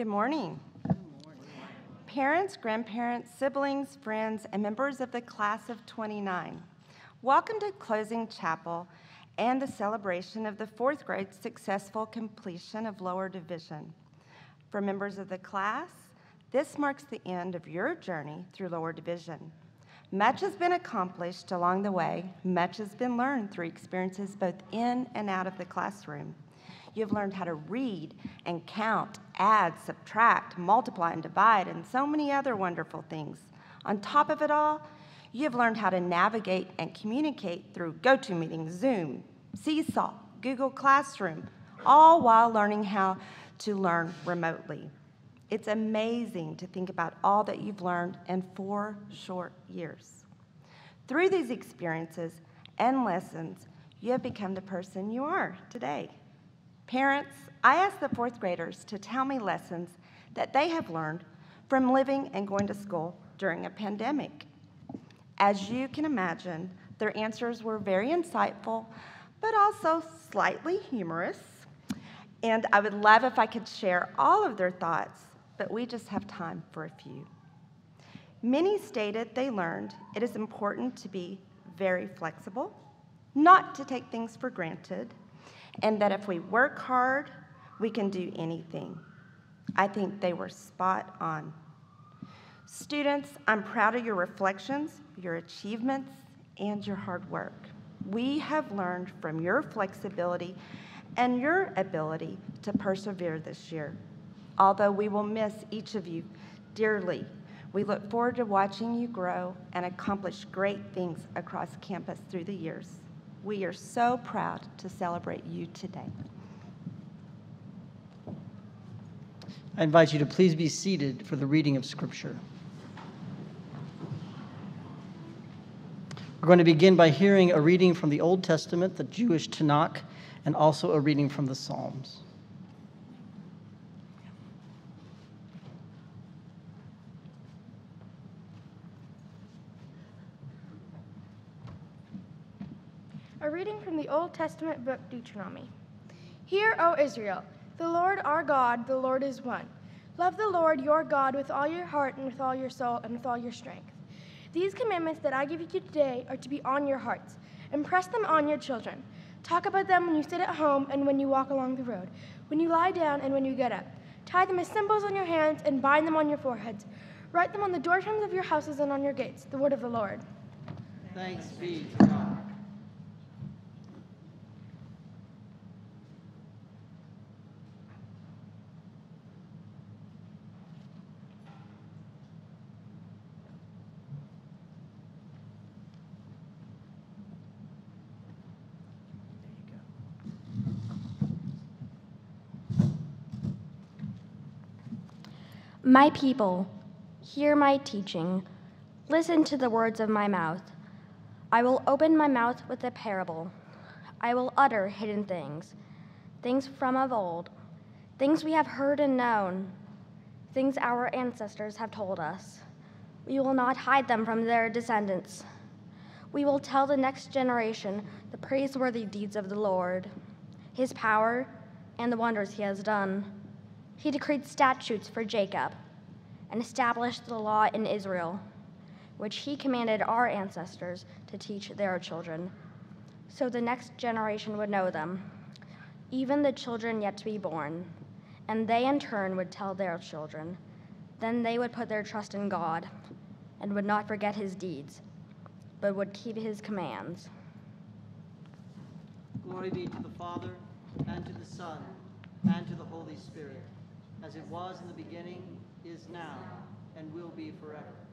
Good morning. Parents, grandparents, siblings, friends, and members of the class of 29. Welcome to Closing Chapel and the celebration of the fourth grade successful completion of lower division. For members of the class, this marks the end of your journey through lower division. Much has been accomplished along the way. Much has been learned through experiences both in and out of the classroom. You've learned how to read and count, add, subtract, multiply, and divide, and so many other wonderful things. On top of it all, you have learned how to navigate and communicate through GoToMeeting, Zoom, Seesaw, Google Classroom, all while learning how to learn remotely. It's amazing to think about all that you've learned in four short years. Through these experiences and lessons, you have become the person you are today. Parents, I ask the fourth graders to tell me lessons that they have learned from living and going to school during a pandemic. As you can imagine, their answers were very insightful, but also slightly humorous. And I would love if I could share all of their thoughts but we just have time for a few. Many stated they learned it is important to be very flexible, not to take things for granted, and that if we work hard, we can do anything. I think they were spot on. Students, I'm proud of your reflections, your achievements, and your hard work. We have learned from your flexibility and your ability to persevere this year. Although we will miss each of you dearly, we look forward to watching you grow and accomplish great things across campus through the years. We are so proud to celebrate you today. I invite you to please be seated for the reading of Scripture. We're going to begin by hearing a reading from the Old Testament, the Jewish Tanakh, and also a reading from the Psalms. A reading from the Old Testament book Deuteronomy. Hear, O Israel, the Lord our God, the Lord is one. Love the Lord your God with all your heart and with all your soul and with all your strength. These commandments that I give you today are to be on your hearts. Impress them on your children. Talk about them when you sit at home and when you walk along the road, when you lie down and when you get up. Tie them as symbols on your hands and bind them on your foreheads. Write them on the doorframes of your houses and on your gates, the word of the Lord. Thanks be to God. My people, hear my teaching. Listen to the words of my mouth. I will open my mouth with a parable. I will utter hidden things, things from of old, things we have heard and known, things our ancestors have told us. We will not hide them from their descendants. We will tell the next generation the praiseworthy deeds of the Lord, his power, and the wonders he has done. He decreed statutes for Jacob and established the law in Israel, which he commanded our ancestors to teach their children, so the next generation would know them, even the children yet to be born, and they in turn would tell their children. Then they would put their trust in God and would not forget his deeds, but would keep his commands. Glory be to the Father, and to the Son, and to the Holy Spirit as it was in the beginning, is now, and will be forever.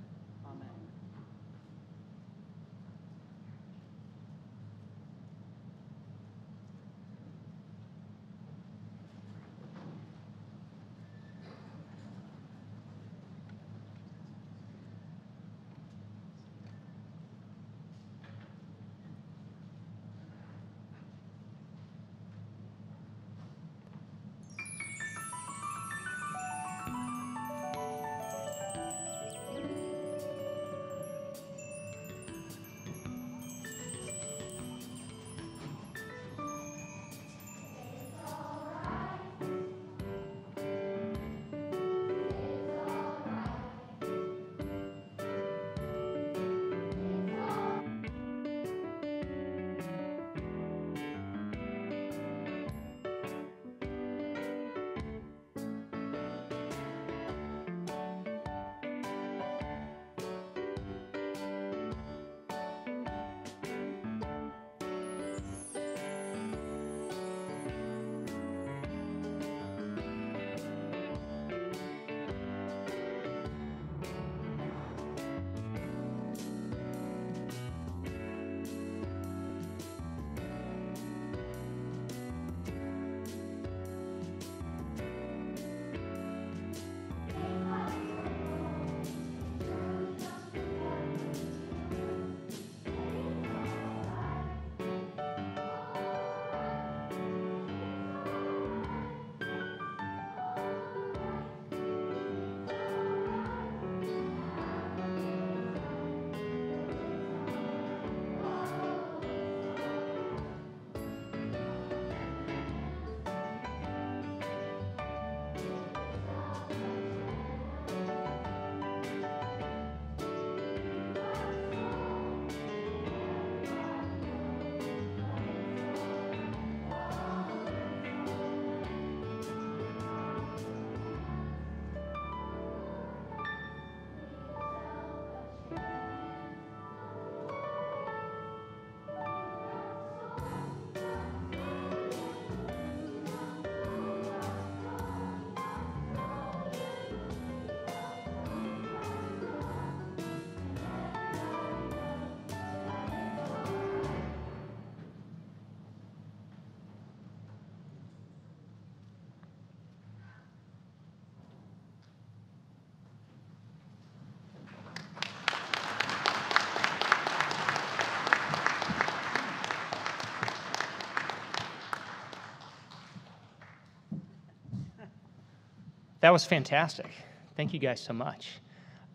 That was fantastic. Thank you guys so much.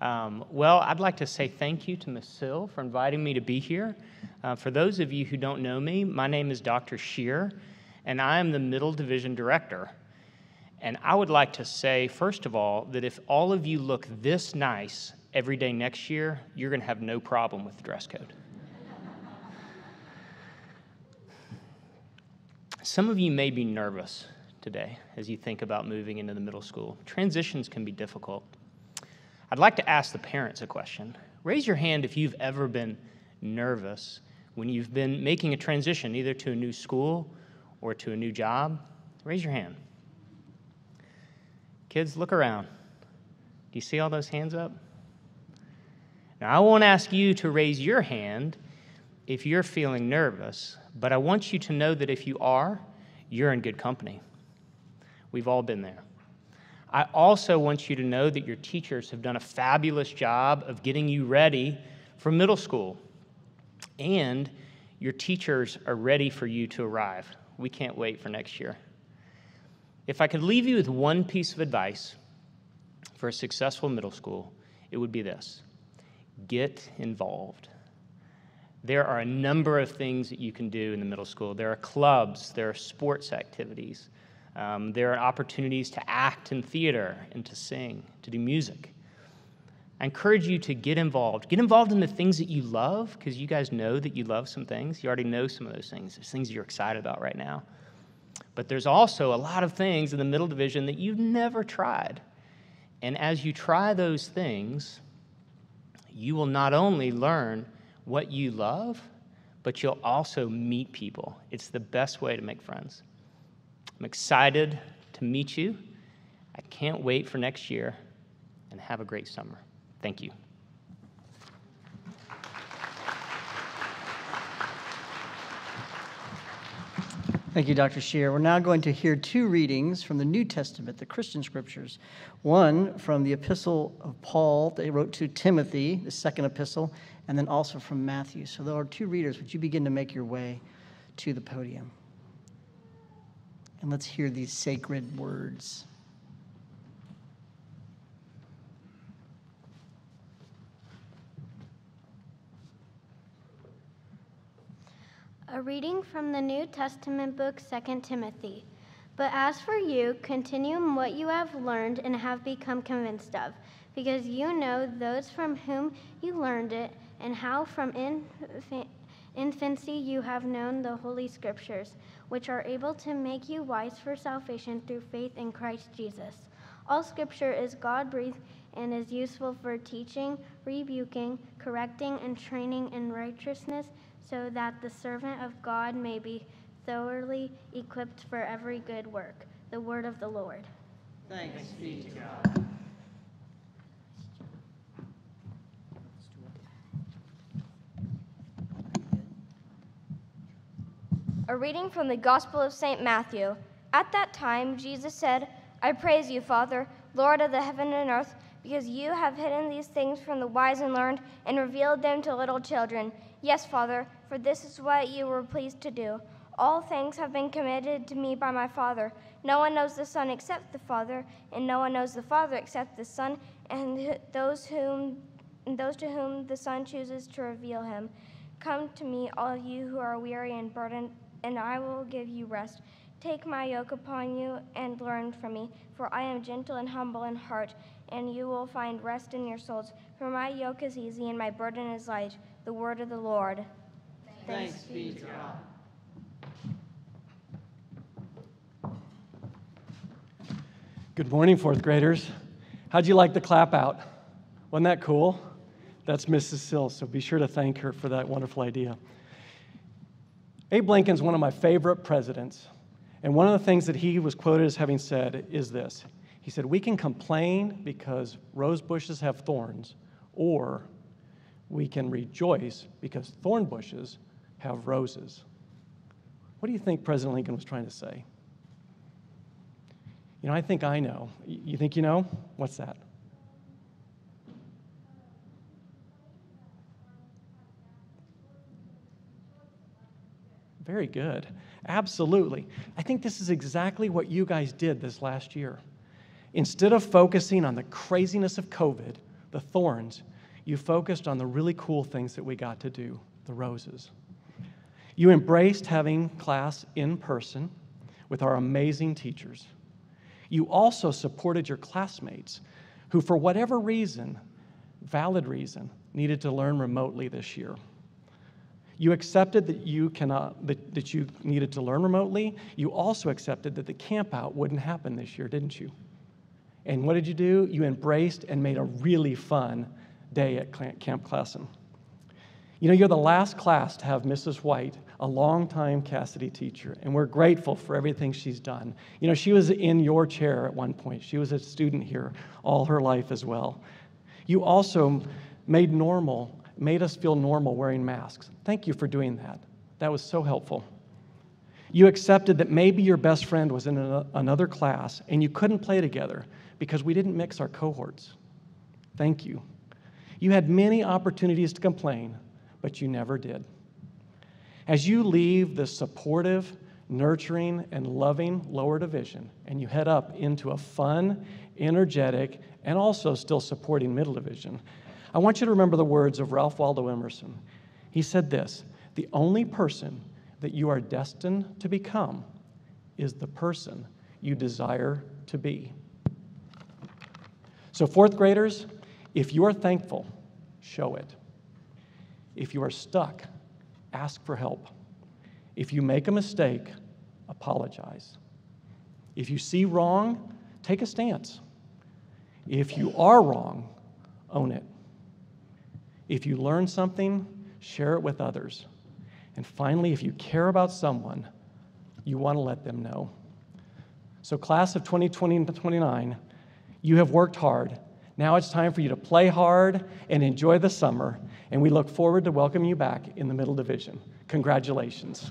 Um, well, I'd like to say thank you to Ms. For inviting me to be here. Uh, for those of you who don't know me, my name is Dr. Shear, and I am the Middle Division Director. And I would like to say, first of all, that if all of you look this nice every day next year, you're going to have no problem with the dress code. Some of you may be nervous today as you think about moving into the middle school. Transitions can be difficult. I'd like to ask the parents a question. Raise your hand if you've ever been nervous when you've been making a transition, either to a new school or to a new job. Raise your hand. Kids, look around. Do you see all those hands up? Now, I won't ask you to raise your hand if you're feeling nervous, but I want you to know that if you are, you're in good company. We've all been there. I also want you to know that your teachers have done a fabulous job of getting you ready for middle school. And your teachers are ready for you to arrive. We can't wait for next year. If I could leave you with one piece of advice for a successful middle school, it would be this get involved. There are a number of things that you can do in the middle school. There are clubs, there are sports activities, um, there are opportunities to act in theater and to sing, to do music. I encourage you to get involved. Get involved in the things that you love, because you guys know that you love some things. You already know some of those things. There's things you're excited about right now. But there's also a lot of things in the middle division that you've never tried. And as you try those things, you will not only learn what you love, but you'll also meet people. It's the best way to make friends. I'm excited to meet you. I can't wait for next year, and have a great summer. Thank you. Thank you, Dr. Shear. We're now going to hear two readings from the New Testament, the Christian scriptures. One from the epistle of Paul that he wrote to Timothy, the second epistle, and then also from Matthew. So there are two readers. Would you begin to make your way to the podium? And let's hear these sacred words. A reading from the New Testament book, 2 Timothy. But as for you, continue in what you have learned and have become convinced of, because you know those from whom you learned it, and how from infancy you have known the Holy Scriptures, which are able to make you wise for salvation through faith in Christ Jesus. All Scripture is God breathed and is useful for teaching, rebuking, correcting, and training in righteousness so that the servant of God may be thoroughly equipped for every good work. The word of the Lord. Thanks be to God. A reading from the Gospel of St. Matthew. At that time, Jesus said, I praise you, Father, Lord of the heaven and earth, because you have hidden these things from the wise and learned and revealed them to little children. Yes, Father, for this is what you were pleased to do. All things have been committed to me by my Father. No one knows the Son except the Father, and no one knows the Father except the Son, and those whom and those to whom the Son chooses to reveal him. Come to me, all you who are weary and burdened, and I will give you rest. Take my yoke upon you and learn from me, for I am gentle and humble in heart, and you will find rest in your souls. For my yoke is easy and my burden is light the word of the Lord. Thanks, Thanks be to God. Good morning, fourth graders. How'd you like the clap out? Wasn't that cool? That's Mrs. Sill, so be sure to thank her for that wonderful idea. Abe Lincoln's one of my favorite presidents. And one of the things that he was quoted as having said is this He said, We can complain because rose bushes have thorns, or we can rejoice because thorn bushes have roses. What do you think President Lincoln was trying to say? You know, I think I know. You think you know? What's that? Very good. Absolutely. I think this is exactly what you guys did this last year. Instead of focusing on the craziness of COVID, the thorns, you focused on the really cool things that we got to do, the roses. You embraced having class in person with our amazing teachers. You also supported your classmates who, for whatever reason, valid reason, needed to learn remotely this year. You accepted that you cannot that, that you needed to learn remotely. You also accepted that the campout wouldn't happen this year, didn't you? And what did you do? You embraced and made a really fun day at Camp Classen. You know, you're the last class to have Mrs. White, a longtime Casady teacher, and we're grateful for everything she's done. You know, she was in your chair at one point. She was a student here all her life as well. You also made normal, made us feel normal wearing masks. Thank you for doing that. That was so helpful. You accepted that maybe your best friend was in another class and you couldn't play together because we didn't mix our cohorts. Thank you. You had many opportunities to complain, but you never did. As you leave the supportive, nurturing, and loving lower division and you head up into a fun, energetic, and also still supporting middle division, I want you to remember the words of Ralph Waldo Emerson. He said this The only person that you are destined to become is the person you desire to be. So, fourth graders, if you are thankful, show it. If you are stuck, ask for help. If you make a mistake, apologize. If you see wrong, take a stance. If you are wrong, own it. If you learn something, share it with others. And finally, if you care about someone, you want to let them know. So, class of 2020 and 29, you have worked hard. Now it's time for you to play hard and enjoy the summer, and we look forward to welcoming you back in the Middle Division. Congratulations.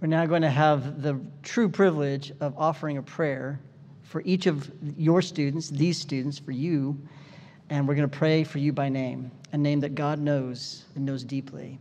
We're now going to have the true privilege of offering a prayer for each of your students, these students, for you, and we're going to pray for you by name, a name that God knows and knows deeply.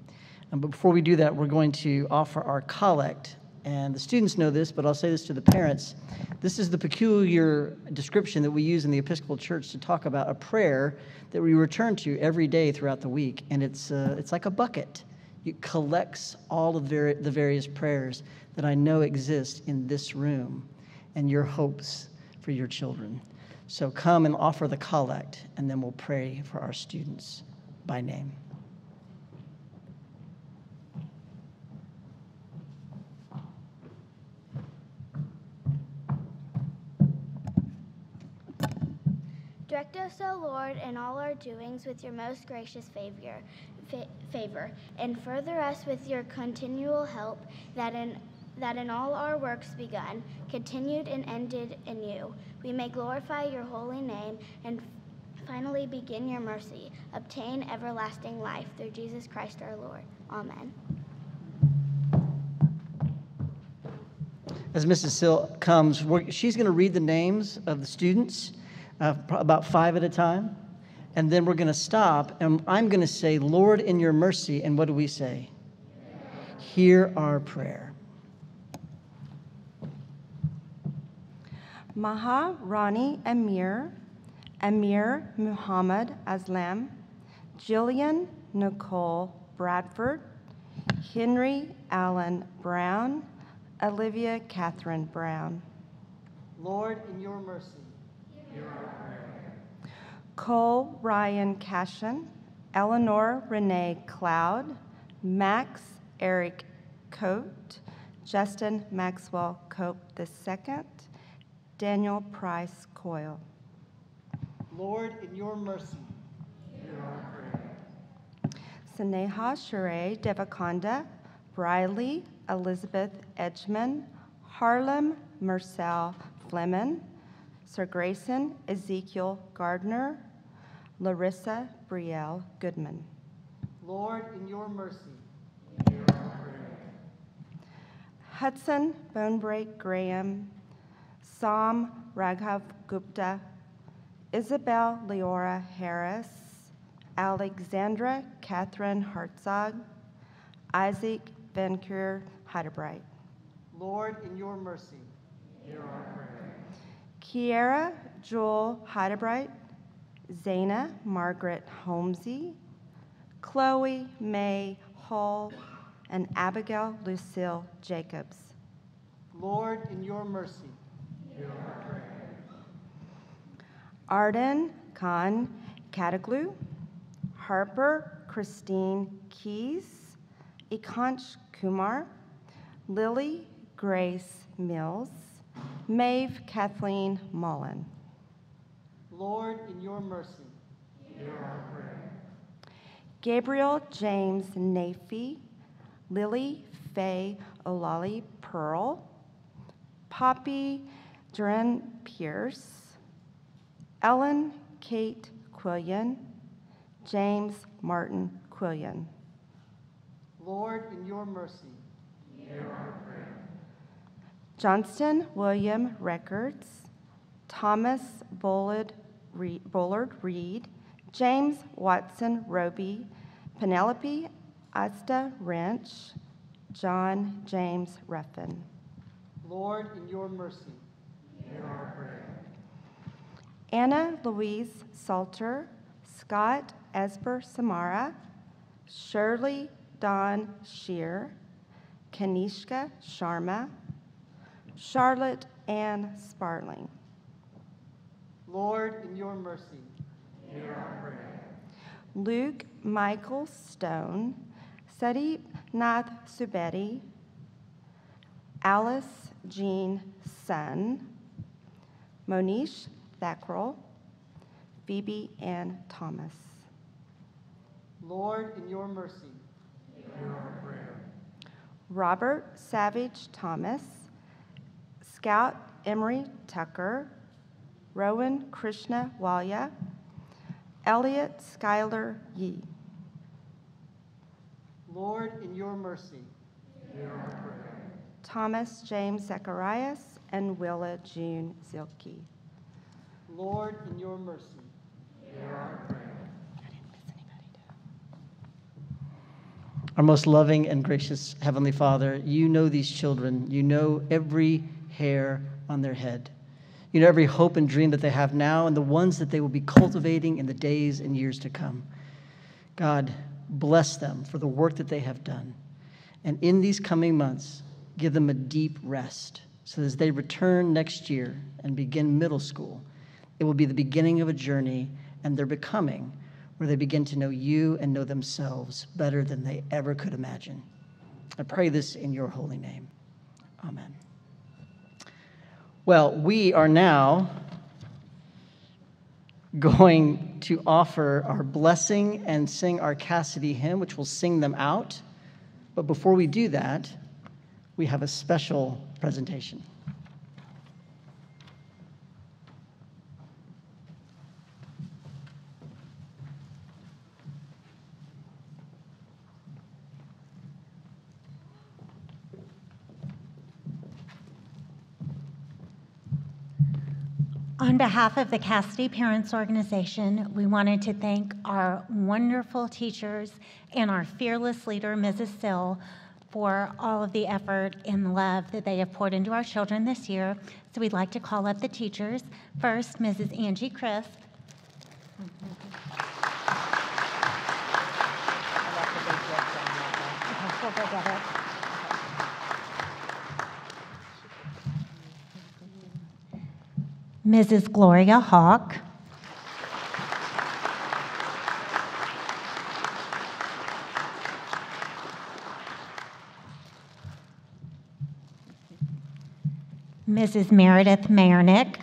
Um, but before we do that, we're going to offer our collect. And the students know this, but I'll say this to the parents. This is the peculiar description that we use in the Episcopal Church to talk about a prayer that we return to every day throughout the week. And it's, uh, it's like a bucket. It collects all of the various prayers that I know exist in this room and your hopes for your children. So come and offer the collect, and then we'll pray for our students by name. Direct us, O Lord, in all our doings with your most gracious favor, fa- favor, and further us with your continual help, that in that in all our works begun, continued and ended in you, we may glorify your holy name and finally begin your mercy, obtain everlasting life through Jesus Christ our Lord. Amen. As Mrs. Sill comes, she's going to read the names of the students, uh, about five at a time. And then we're going to stop, and I'm going to say, Lord, in your mercy. And what do we say? Hear our prayer. Maha Rani Amir, Amir Muhammad Aslam, Jillian Nicole Bradford, Henry Allen Brown, Olivia Catherine Brown. Lord, in your mercy, hear our prayer. Cole Ryan Cashin, Eleanor Renee Cloud, Max Eric Coate, Justin Maxwell Cope II, Daniel Price Coyle. Lord, in your mercy, hear our prayer. Saneha Sheree Devakonda, Briley Elizabeth Edgman, Harlem Marcel Fleming, Sir Grayson Ezekiel Gardner, Larissa Brielle Goodman. Lord, in your mercy, hear our prayer. Hudson Bonebreak Graham, Sam Raghav Gupta, Isabel Leora Harris, Alexandra Catherine Hartzog, Isaac Vancouver Heidebright. Lord, in your mercy, hear our prayer. Kiera Joel Heidebright, Zana Margaret Holmesy, Chloe May Hall, and Abigail Lucille Jacobs. Lord, in your mercy, Arden Khan Kataglu, Harper Christine Keys, Ikanch Kumar, Lily Grace Mills, Maeve Kathleen Mullen. Lord, in your mercy, hear our prayer. Gabriel James Nafee, Lily Faye Olali Pearl, Poppy Duran Pierce, Ellen Kate Quillian, James Martin Quillian. Lord, in your mercy, hear our prayer. Johnston William Records, Thomas Bullard Reed, Bullard Reed, James Watson Roby, Penelope Asta Wrench, John James Ruffin. Lord, in your mercy, hear our prayer. Anna Louise Salter, Scott Esper Samara, Shirley Don Shear, Kanishka Sharma, Charlotte Ann Sparling. Lord, in your mercy, hear our prayer. Luke Michael Stone, Sadi Nath Subedi, Alice Jean Sun, Monish Thackrell, Phoebe Ann Thomas. Lord, in your mercy, hear our prayer. Robert Savage Thomas, Scout Emery Tucker, Rowan Krishna Walya, Elliot Schuyler Yee. Lord, in your mercy, hear our prayer. Thomas James Zacharias, and Willa June Zilke. Lord, in your mercy. Our most loving and gracious Heavenly Father, you know these children. You know every hair on their head. You know every hope and dream that they have now and the ones that they will be cultivating in the days and years to come. God, bless them for the work that they have done. And in these coming months, give them a deep rest so that as they return next year and begin middle school, it will be the beginning of a journey and their becoming where they begin to know you and know themselves better than they ever could imagine. I pray this in your holy name. Amen. Well, we are now going to offer our blessing and sing our Casady hymn, which will sing them out. But before we do that, we have a special presentation. Behalf of the Casady Parents Organization, we wanted to thank our wonderful teachers and our fearless leader, Mrs. Sill, for all of the effort and love that they have poured into our children this year. So we'd like to call up the teachers. First, Mrs. Angie Crisp. We'll go get it. Mrs. Gloria Hawk. Mrs. Meredith Marnick.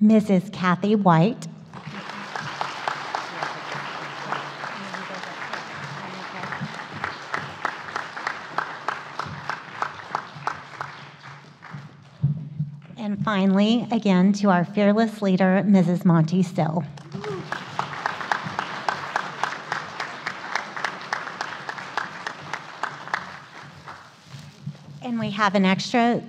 Mrs. Kathy White. Finally, again, to our fearless leader, Mrs. Monty Still. And we have an extra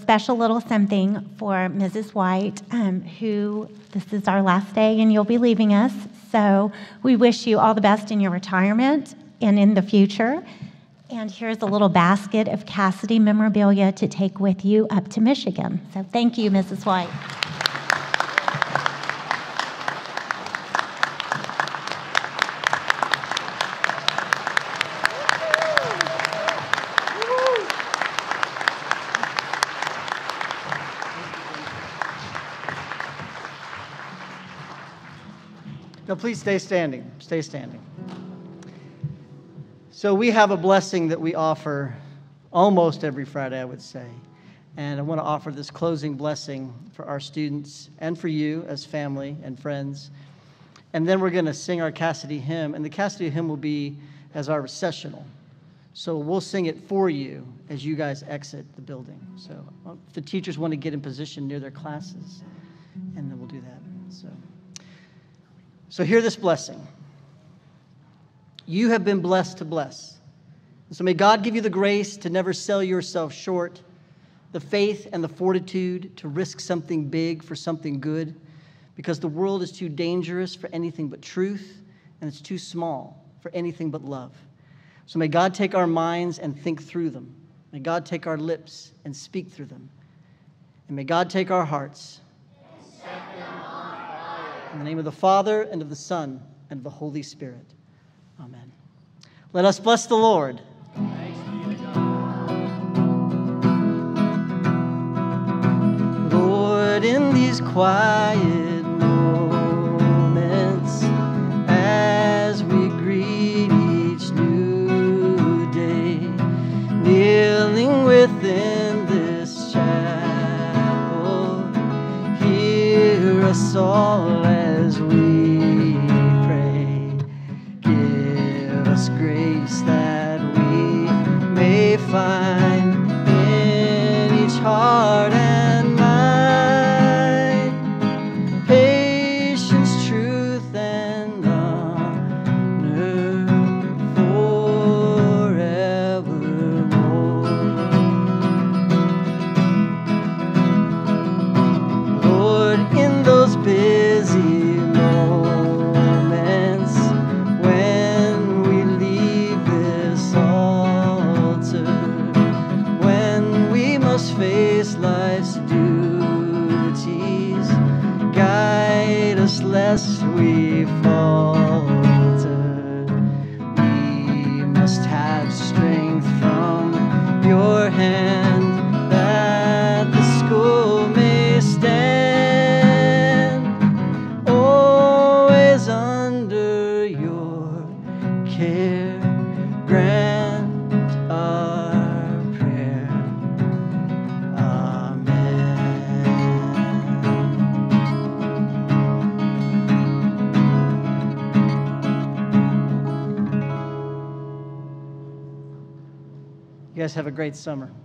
special little something for Mrs. White, um, who this is our last day and you'll be leaving us. So we wish you all the best in your retirement and in the future. And here's a little basket of Casady memorabilia to take with you up to Michigan. So thank you, Mrs. White. No, please stay standing. Stay standing. So, we have a blessing that we offer almost every Friday, I would say. And I want to offer this closing blessing for our students and for you as family and friends. And then we're going to sing our Casady hymn. And the Casady hymn will be as our recessional. So, we'll sing it for you as you guys exit the building. So, uh, the teachers want to get in position near their classes, and then we'll do that. So. So hear this blessing. You have been blessed to bless. So may God give you the grace to never sell yourself short, the faith and the fortitude to risk something big for something good, because the world is too dangerous for anything but truth, and it's too small for anything but love. So may God take our minds and think through them. May God take our lips and speak through them. And may God take our hearts in the name of the Father, and of the Son, and of the Holy Spirit. Amen. Let us bless the Lord. Lord, in these quiet great summer.